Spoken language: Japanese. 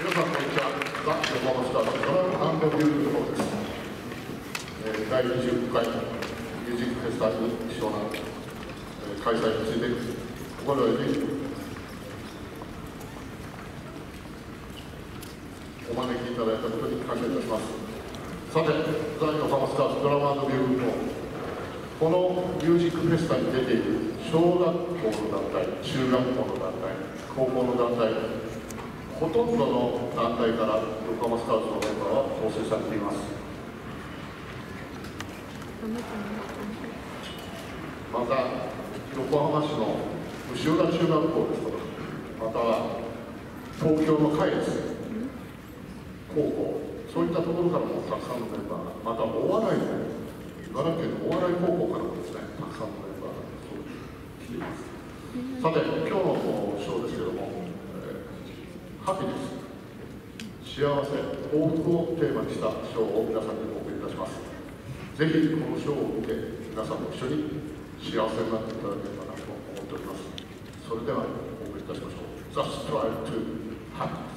皆さんこんにちはザ・横浜スターズドラムビューの方です、えー、第20回ミュージックフェスタに湘南、えー、開催につい。てこのようにお招きいただいたことに感謝いたしますさてザ・横浜スターズドラムビューのこのミュージックフェスタに出ている小学校の団体中学校の団体高校の団体ほとんどの団体から横浜スターズのメンバーは構成されています。また横浜市の潮田中学校ですとかまたは東京の下越高校そういったところからもたくさんのメンバーまたお笑いの茨城県のお笑い高校からもですねたくさんのメンバーが来ています。さて今日のショーですけどもハピネス幸せ幸福をテーマにした賞を皆さんにお送りいたします。ぜひこの賞を見て皆さんも一緒に幸せになっていただければなと思っております。それではお送りいたしましょう。The Strive to happy